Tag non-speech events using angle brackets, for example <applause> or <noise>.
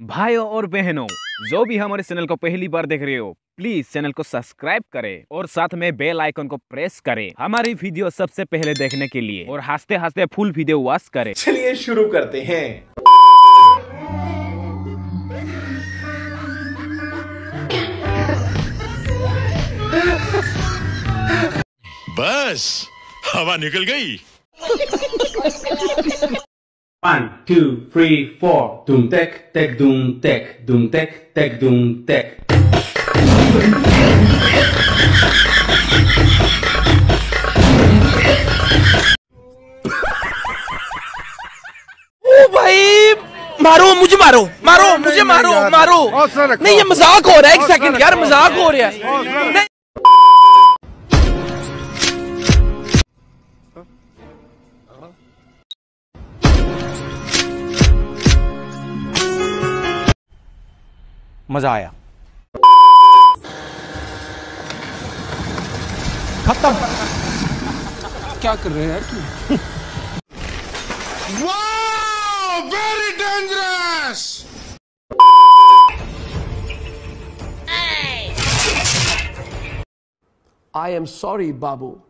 भाइयों और बहनों जो भी हमारे चैनल को पहली बार देख रहे हो प्लीज़ चैनल को सब्सक्राइब करें और साथ में बेल आइकन को प्रेस करें। हमारी वीडियो सबसे पहले देखने के लिए और हँसते हँसते फुल वीडियो वॉच करें। चलिए शुरू करते हैं। बस हवा निकल गई। <laughs> One, two, three, four. Doom tech, tech, doom tech, doom tech, tech, doom tech. ओ भाई मारो मुझे मारो मारो मुझे मारो मारो नहीं ये मज़ाक हो रहा है एक सेकंड यार मज़ाक हो रहा है मज़ा आया। खत्म। क्या कर रहे हैं यार तू? <laughs> Very dangerous I am sorry, Babu.